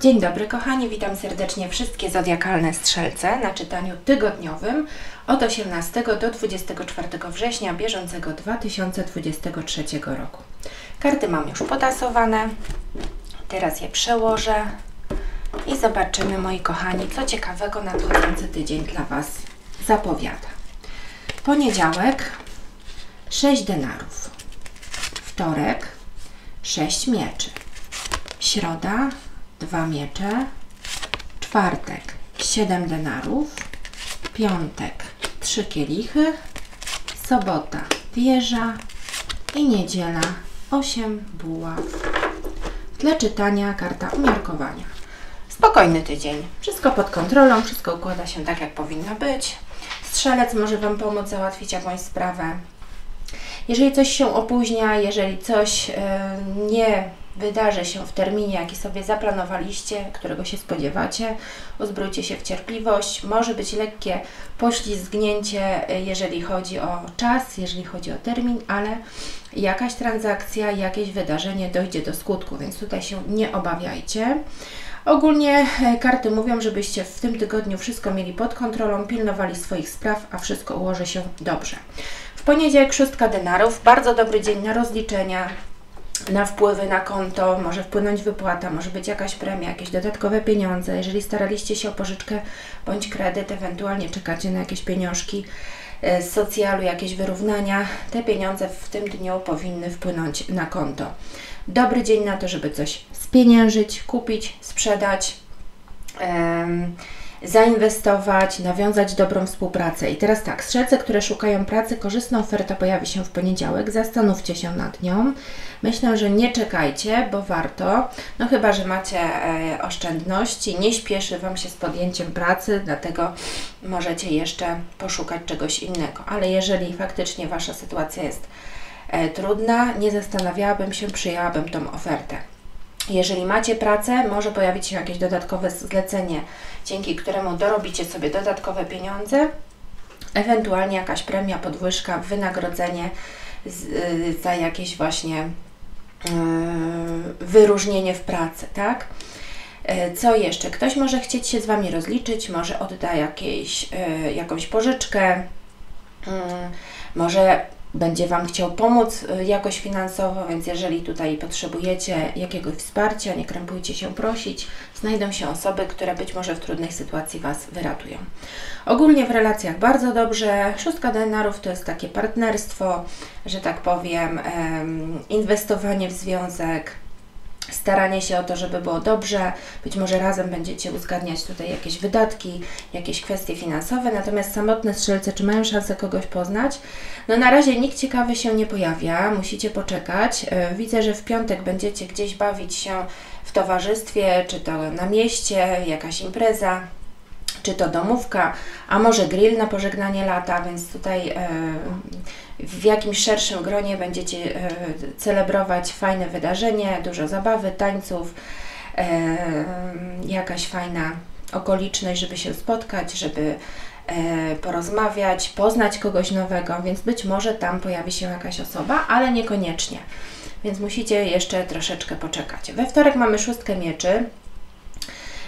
Dzień dobry kochani, witam serdecznie wszystkie zodiakalne strzelce na czytaniu tygodniowym od 18 do 24 września bieżącego 2023 roku. Karty mam już potasowane, teraz je przełożę i zobaczymy moi kochani, co ciekawego nadchodzący tydzień dla Was zapowiada. Poniedziałek 6 denarów, wtorek 6 mieczy, środa dwa miecze, czwartek siedem denarów, piątek trzy kielichy, sobota wieża i niedziela osiem buław. W tle czytania karta umiarkowania. Spokojny tydzień, wszystko pod kontrolą, wszystko układa się tak, jak powinno być. Strzelec może Wam pomóc załatwić jakąś sprawę. Jeżeli coś się opóźnia, jeżeli coś yy, nie wydarzy się w terminie, jaki sobie zaplanowaliście, którego się spodziewacie. Uzbrójcie się w cierpliwość. Może być lekkie poślizgnięcie, y, jeżeli chodzi o czas, jeżeli chodzi o termin, ale jakaś transakcja, jakieś wydarzenie dojdzie do skutku, więc tutaj się nie obawiajcie. Ogólnie e, karty mówią, żebyście w tym tygodniu wszystko mieli pod kontrolą, pilnowali swoich spraw, a wszystko ułoży się dobrze. W poniedziałek szóstka denarów, bardzo dobry dzień na rozliczenia, na wpływy na konto, może wpłynąć wypłata, może być jakaś premia, jakieś dodatkowe pieniądze. Jeżeli staraliście się o pożyczkę bądź kredyt, ewentualnie czekacie na jakieś pieniążki e, z socjalu, jakieś wyrównania, te pieniądze w tym dniu powinny wpłynąć na konto. Dobry dzień na to, żeby coś spieniężyć, kupić, sprzedać. Zainwestować, nawiązać dobrą współpracę. I teraz tak, strzelce, które szukają pracy, korzystna oferta pojawi się w poniedziałek, zastanówcie się nad nią. Myślę, że nie czekajcie, bo warto, no chyba, że macie e, oszczędności, nie śpieszy Wam się z podjęciem pracy, dlatego możecie jeszcze poszukać czegoś innego. Ale jeżeli faktycznie Wasza sytuacja jest e, trudna, nie zastanawiałabym się, przyjęłabym tą ofertę. Jeżeli macie pracę, może pojawić się jakieś dodatkowe zlecenie, dzięki któremu dorobicie sobie dodatkowe pieniądze, ewentualnie jakaś premia, podwyżka, wynagrodzenie y, za jakieś właśnie yy, wyróżnienie w pracy, tak? Y, co jeszcze? Ktoś może chcieć się z Wami rozliczyć, może odda jakieś, yy, jakąś pożyczkę, yy, może będzie Wam chciał pomóc y, jakoś finansowo, więc jeżeli tutaj potrzebujecie jakiegoś wsparcia, nie krępujcie się prosić, znajdą się osoby, które być może w trudnej sytuacji Was wyratują. Ogólnie w relacjach bardzo dobrze. Szóstka denarów to jest takie partnerstwo, że tak powiem, inwestowanie w związek, staranie się o to, żeby było dobrze. Być może razem będziecie uzgadniać tutaj jakieś wydatki, jakieś kwestie finansowe. Natomiast samotne strzelce, czy mają szansę kogoś poznać? No na razie nikt ciekawy się nie pojawia, musicie poczekać. E, widzę, że w piątek będziecie gdzieś bawić się w towarzystwie, czy to na mieście, jakaś impreza, czy to domówka, a może grill na pożegnanie lata, więc tutaj e, w jakimś szerszym gronie będziecie e, celebrować fajne wydarzenie, dużo zabawy, tańców, e, jakaś fajna okoliczność, żeby się spotkać, żeby porozmawiać, poznać kogoś nowego, więc być może tam pojawi się jakaś osoba, ale niekoniecznie. Więc musicie jeszcze troszeczkę poczekać. We wtorek mamy szóstkę mieczy.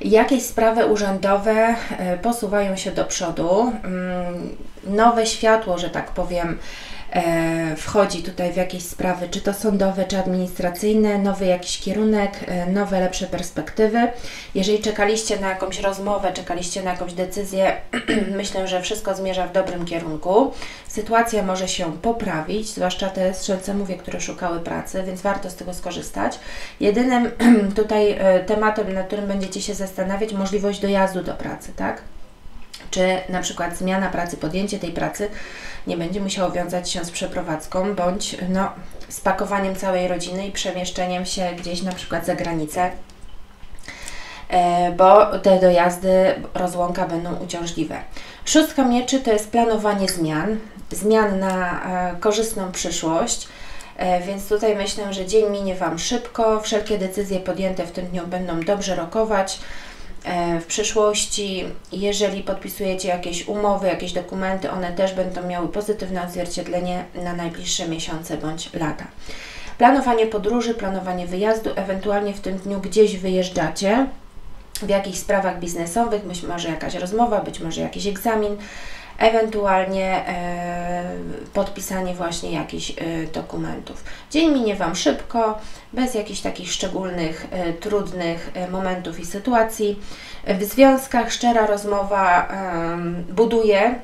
Jakieś sprawy urzędowe posuwają się do przodu. Mm, nowe światło, że tak powiem, E, wchodzi tutaj w jakieś sprawy, czy to sądowe, czy administracyjne, nowy jakiś kierunek, e, nowe, lepsze perspektywy. Jeżeli czekaliście na jakąś rozmowę, czekaliście na jakąś decyzję, myślę, że wszystko zmierza w dobrym kierunku. Sytuacja może się poprawić, zwłaszcza te strzelce, mówię, które szukały pracy, więc warto z tego skorzystać. Jedynym tutaj e, tematem, nad którym będziecie się zastanawiać, możliwość dojazdu do pracy, tak? czy na przykład zmiana pracy, podjęcie tej pracy nie będzie musiało wiązać się z przeprowadzką bądź no, spakowaniem całej rodziny i przemieszczeniem się gdzieś na przykład za granicę, e, bo te dojazdy, rozłąka będą uciążliwe. Szóstka mieczy to jest planowanie zmian, zmian na e, korzystną przyszłość. E, więc tutaj myślę, że dzień minie Wam szybko, wszelkie decyzje podjęte w tym dniu będą dobrze rokować. E, w przyszłości, jeżeli podpisujecie jakieś umowy, jakieś dokumenty, one też będą miały pozytywne odzwierciedlenie na najbliższe miesiące bądź lata. Planowanie podróży, planowanie wyjazdu, ewentualnie w tym dniu gdzieś wyjeżdżacie, w jakichś sprawach biznesowych, być może jakaś rozmowa, być może jakiś egzamin, ewentualnie e, podpisanie właśnie jakichś e, dokumentów. Dzień minie Wam szybko, bez jakichś takich szczególnych, e, trudnych momentów i sytuacji. W związkach szczera rozmowa buduje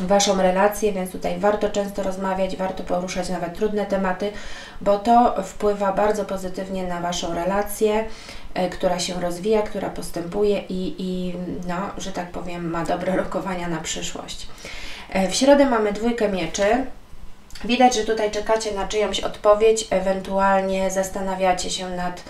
Waszą relację, więc tutaj warto często rozmawiać, warto poruszać nawet trudne tematy, bo to wpływa bardzo pozytywnie na Waszą relację, e, która się rozwija, która postępuje i, i no, że tak powiem, ma dobre rokowania na przyszłość. E, w środę mamy dwójkę mieczy. Widać, że tutaj czekacie na czyjąś odpowiedź, ewentualnie zastanawiacie się nad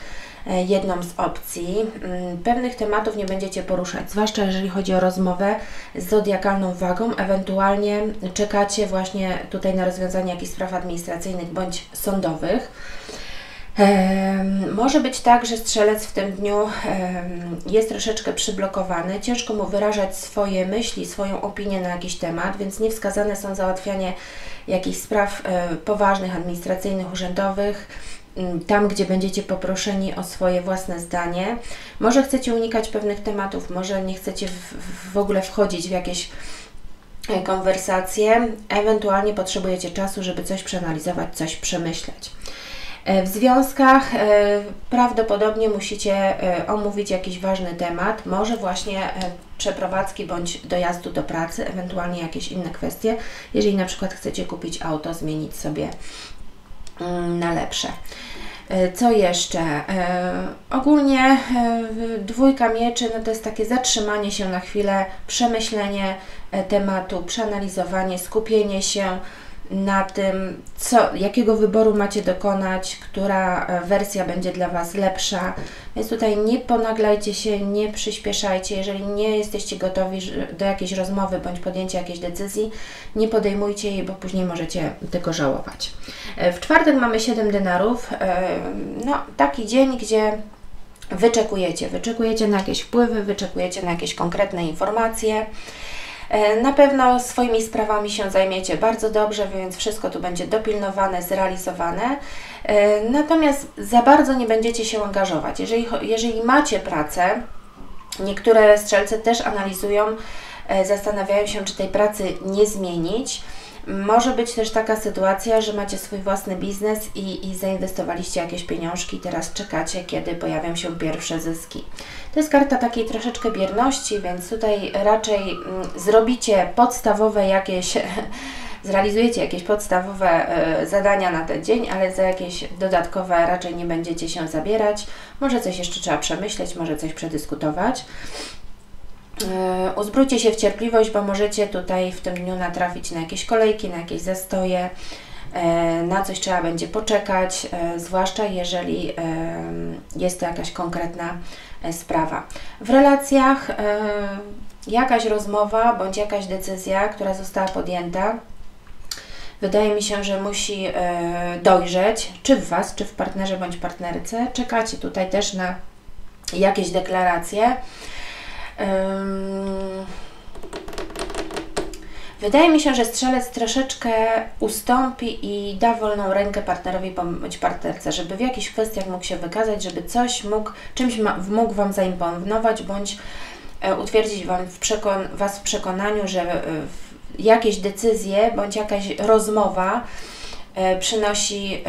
jedną z opcji. Mm, pewnych tematów nie będziecie poruszać, zwłaszcza jeżeli chodzi o rozmowę z zodiakalną wagą, ewentualnie czekacie właśnie tutaj na rozwiązanie jakichś spraw administracyjnych bądź sądowych. Może być tak, że strzelec w tym dniu jest troszeczkę przyblokowany, ciężko mu wyrażać swoje myśli, swoją opinię na jakiś temat, więc niewskazane są załatwianie jakichś spraw e, poważnych, administracyjnych, urzędowych tam, gdzie będziecie poproszeni o swoje własne zdanie. Może chcecie unikać pewnych tematów, może nie chcecie w, w ogóle wchodzić w jakieś e, konwersacje, ewentualnie potrzebujecie czasu, żeby coś przeanalizować, coś przemyśleć. E, w związkach e, prawdopodobnie musicie omówić jakiś ważny temat, może właśnie przeprowadzki bądź dojazdu do pracy, ewentualnie jakieś inne kwestie, jeżeli na przykład chcecie kupić auto, zmienić sobie mm, na lepsze. E, co jeszcze? E, ogólnie e, dwójka mieczy no to jest takie zatrzymanie się na chwilę, przemyślenie tematu, przeanalizowanie, skupienie się na tym, co, jakiego wyboru macie dokonać, która e, wersja będzie dla Was lepsza. Więc tutaj nie ponaglajcie się, nie przyspieszajcie. Jeżeli nie jesteście gotowi do jakiejś rozmowy bądź podjęcia jakiejś decyzji, nie podejmujcie jej, bo później możecie tego żałować. E, w czwartek mamy 7 denarów. E, no, taki dzień, gdzie wyczekujecie. Wyczekujecie na jakieś wpływy, wyczekujecie na jakieś konkretne informacje. E, na pewno swoimi sprawami się zajmiecie bardzo dobrze, więc wszystko tu będzie dopilnowane, zrealizowane. E, natomiast za bardzo nie będziecie się angażować. Jeżeli, jeżeli macie pracę, niektóre strzelce też analizują, e, zastanawiają się, czy tej pracy nie zmienić. Może być też taka sytuacja, że macie swój własny biznes i, i zainwestowaliście jakieś pieniążki i teraz czekacie, kiedy pojawią się pierwsze zyski. To jest karta takiej troszeczkę bierności, więc tutaj raczej mm, zrobicie podstawowe jakieś, zrealizujecie jakieś podstawowe e, zadania na ten dzień, ale za jakieś dodatkowe raczej nie będziecie się zabierać. Może coś jeszcze trzeba przemyśleć, może coś przedyskutować. E, uzbrójcie się w cierpliwość, bo możecie tutaj w tym dniu natrafić na jakieś kolejki, na jakieś zastoje, e, na coś trzeba będzie poczekać, e, zwłaszcza jeżeli jest to jakaś konkretna sprawa. W relacjach jakaś rozmowa bądź jakaś decyzja, która została podjęta, wydaje mi się, że musi dojrzeć, czy w Was, czy w partnerze bądź partnerce. Czekacie tutaj też na jakieś deklaracje. Wydaje mi się, że strzelec troszeczkę ustąpi i da wolną rękę partnerowi bądź partnerce, żeby w jakichś kwestiach mógł się wykazać, żeby coś mógł, czymś ma, mógł Wam zaimponować bądź e, utwierdzić wam w przekon Was w przekonaniu, że e, jakieś decyzje bądź jakaś rozmowa e, przynosi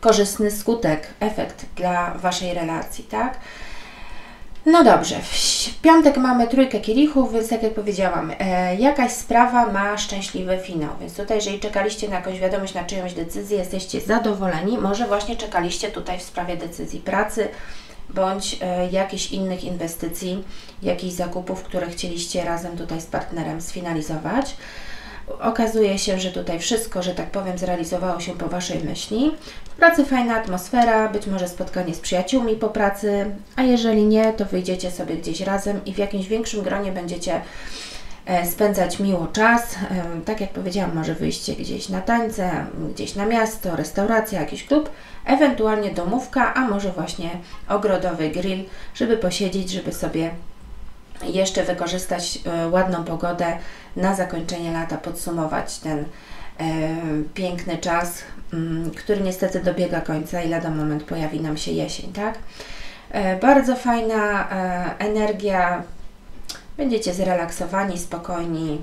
korzystny skutek, efekt dla Waszej relacji, tak? No dobrze, w piątek mamy trójkę kielichów, więc tak jak powiedziałam, e, jakaś sprawa ma szczęśliwy finał, więc tutaj jeżeli czekaliście na jakąś wiadomość, na czyjąś decyzję, jesteście zadowoleni, może właśnie czekaliście tutaj w sprawie decyzji pracy, bądź e, jakichś innych inwestycji, jakichś zakupów, które chcieliście razem tutaj z partnerem sfinalizować. Okazuje się, że tutaj wszystko, że tak powiem, zrealizowało się po Waszej myśli. W pracy fajna atmosfera, być może spotkanie z przyjaciółmi po pracy, a jeżeli nie, to wyjdziecie sobie gdzieś razem i w jakimś większym gronie będziecie e, spędzać miło czas. Tak jak powiedziałam, może wyjście gdzieś na tańce, gdzieś na miasto, restauracja, jakiś klub, ewentualnie domówka, a może właśnie ogrodowy grill, żeby posiedzieć, żeby sobie jeszcze wykorzystać e, ładną pogodę na zakończenie lata, podsumować ten e, piękny czas, mm, który niestety dobiega końca i lada moment pojawi nam się jesień, tak? E, bardzo fajna energia. Będziecie zrelaksowani, spokojni,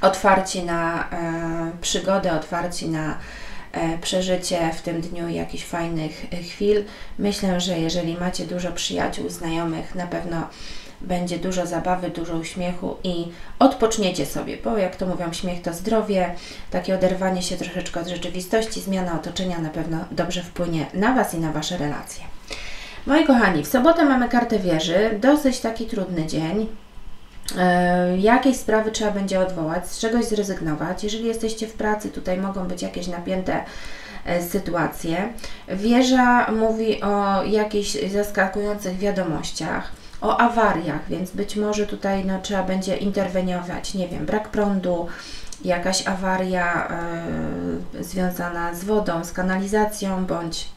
otwarci na przygodę, otwarci na przeżycie w tym dniu jakichś fajnych chwil. Myślę, że jeżeli macie dużo przyjaciół, znajomych, na pewno będzie dużo zabawy, dużo uśmiechu i odpoczniecie sobie, bo jak to mówią, śmiech to zdrowie, takie oderwanie się troszeczkę od rzeczywistości, zmiana otoczenia na pewno dobrze wpłynie na Was i na Wasze relacje. Moi kochani, w sobotę mamy kartę wieży, dosyć taki trudny dzień. E, jakieś sprawy trzeba będzie odwołać, z czegoś zrezygnować. Jeżeli jesteście w pracy, tutaj mogą być jakieś napięte e, sytuacje. Wieża mówi o jakichś zaskakujących wiadomościach, o awariach, więc być może tutaj no, trzeba będzie interweniować, nie wiem, brak prądu, jakaś awaria e, związana z wodą, z kanalizacją, bądź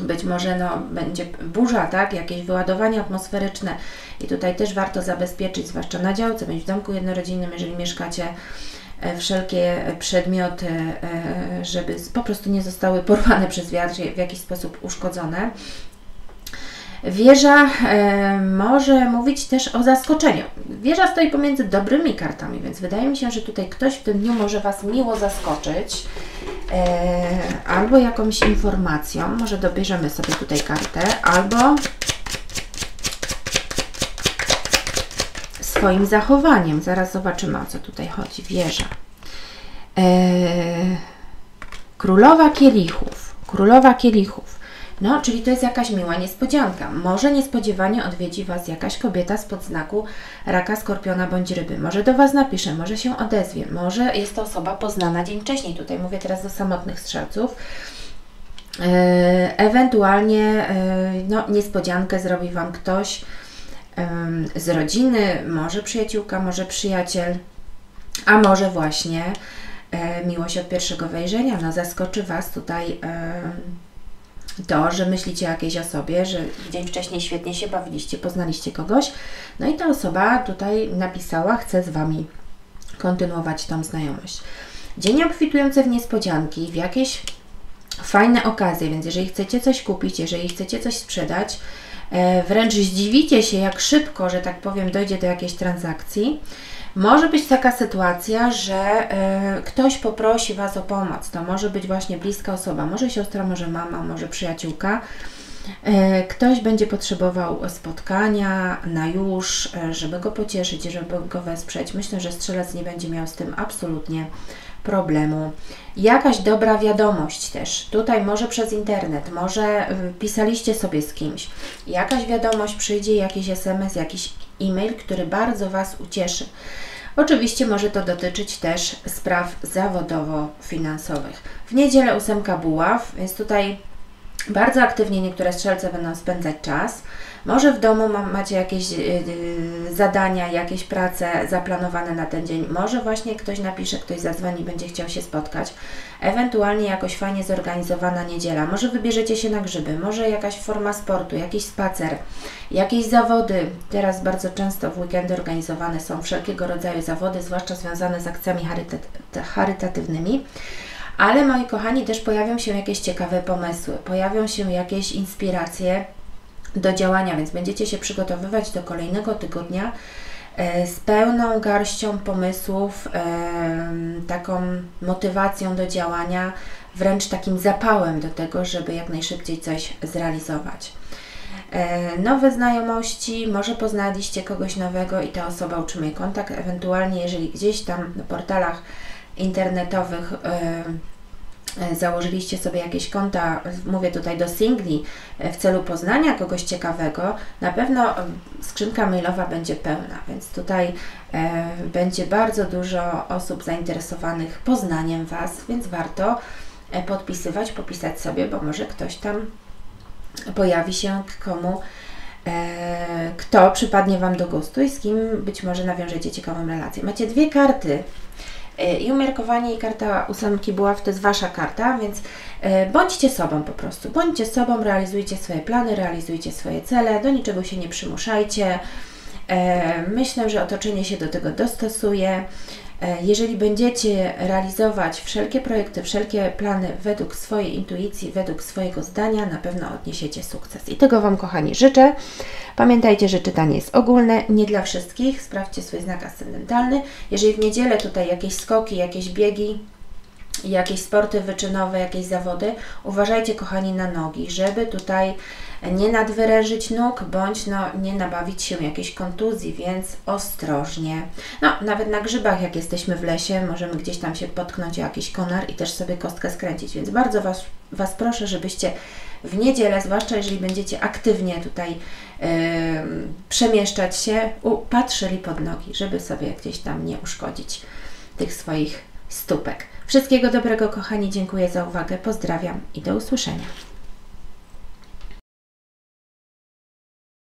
być może no, będzie burza, tak, jakieś wyładowanie atmosferyczne. I tutaj też warto zabezpieczyć, zwłaszcza na działce, bądź w domku jednorodzinnym, jeżeli mieszkacie e, wszelkie przedmioty, e, żeby po prostu nie zostały porwane przez wiatr, w jakiś sposób uszkodzone. Wieża e, może mówić też o zaskoczeniu. Wieża stoi pomiędzy dobrymi kartami, więc wydaje mi się, że tutaj ktoś w tym dniu może Was miło zaskoczyć. E, albo jakąś informacją, może dobierzemy sobie tutaj kartę, albo swoim zachowaniem. Zaraz zobaczymy, o co tutaj chodzi. Wieża. E, królowa kielichów. Królowa kielichów. No, czyli to jest jakaś miła niespodzianka. Może niespodziewanie odwiedzi Was jakaś kobieta spod znaku raka, skorpiona bądź ryby. Może do Was napisze, może się odezwie, może jest to osoba poznana dzień wcześniej. Tutaj mówię teraz do samotnych strzelców. E, ewentualnie e, no, niespodziankę zrobi Wam ktoś z rodziny, może przyjaciółka, może przyjaciel, a może właśnie e, miłość od pierwszego wejrzenia. No, zaskoczy Was tutaj to, że myślicie o jakiejś osobie, że dzień wcześniej świetnie się bawiliście, poznaliście kogoś, no i ta osoba tutaj napisała, chce z Wami kontynuować tą znajomość. Dzień obfitujący w niespodzianki, w jakieś fajne okazje, więc jeżeli chcecie coś kupić, jeżeli chcecie coś sprzedać, e, wręcz zdziwicie się, jak szybko, że tak powiem, dojdzie do jakiejś transakcji, może być taka sytuacja, że y, ktoś poprosi Was o pomoc. To może być właśnie bliska osoba, może siostra, może mama, może przyjaciółka. Y, ktoś będzie potrzebował spotkania na już, y, żeby go pocieszyć, żeby go wesprzeć. Myślę, że strzelec nie będzie miał z tym absolutnie problemu. Jakaś dobra wiadomość też. Tutaj może przez internet, może pisaliście sobie z kimś. Jakaś wiadomość przyjdzie, jakiś SMS, jakiś e-mail, który bardzo Was ucieszy. Oczywiście może to dotyczyć też spraw zawodowo-finansowych. W niedzielę ósemka buław, więc tutaj bardzo aktywnie niektóre strzelce będą spędzać czas. Może w domu macie jakieś yy, zadania, jakieś prace zaplanowane na ten dzień. Może właśnie ktoś napisze, ktoś zadzwoni, będzie chciał się spotkać. Ewentualnie jakoś fajnie zorganizowana niedziela. Może wybierzecie się na grzyby, może jakaś forma sportu, jakiś spacer, jakieś zawody. Teraz bardzo często w weekendy organizowane są wszelkiego rodzaju zawody, zwłaszcza związane z akcjami charytatywnymi. Ale moi kochani, też pojawią się jakieś ciekawe pomysły, pojawią się jakieś inspiracje do działania, więc będziecie się przygotowywać do kolejnego tygodnia e, z pełną garścią pomysłów, e, taką motywacją do działania, wręcz takim zapałem do tego, żeby jak najszybciej coś zrealizować. E, nowe znajomości, może poznaliście kogoś nowego i ta osoba utrzymuje kontakt, ewentualnie jeżeli gdzieś tam na portalach internetowych założyliście sobie jakieś konta, mówię tutaj do singli, e, w celu poznania kogoś ciekawego, na pewno skrzynka mailowa będzie pełna, więc tutaj e, będzie bardzo dużo osób zainteresowanych poznaniem Was, więc warto e, podpisywać, popisać sobie, bo może ktoś tam pojawi się, komu e, kto przypadnie Wam do gustu i z kim być może nawiążecie ciekawą relację. Macie dwie karty E, I umiarkowanie i karta ósemki buław to jest Wasza karta, więc e, bądźcie sobą po prostu. Bądźcie sobą, realizujcie swoje plany, realizujcie swoje cele, do niczego się nie przymuszajcie. E, myślę, że otoczenie się do tego dostosuje. E, jeżeli będziecie realizować wszelkie projekty, wszelkie plany według swojej intuicji, według swojego zdania, na pewno odniesiecie sukces. I tego Wam, kochani, życzę. Pamiętajcie, że czytanie jest ogólne, nie dla wszystkich. Sprawdźcie swój znak ascendentalny. Jeżeli w niedzielę tutaj jakieś skoki, jakieś biegi, jakieś sporty wyczynowe, jakieś zawody, uważajcie, kochani, na nogi, żeby tutaj nie nadwyrężyć nóg, bądź no, nie nabawić się jakiejś kontuzji, więc ostrożnie. No, nawet na grzybach, jak jesteśmy w lesie, możemy gdzieś tam się potknąć jakiś konar i też sobie kostkę skręcić, więc bardzo Was, was proszę, żebyście w niedzielę, zwłaszcza jeżeli będziecie aktywnie tutaj yy, przemieszczać się, patrzyli pod nogi, żeby sobie gdzieś tam nie uszkodzić tych swoich stópek. Wszystkiego dobrego, kochani, dziękuję za uwagę, pozdrawiam i do usłyszenia.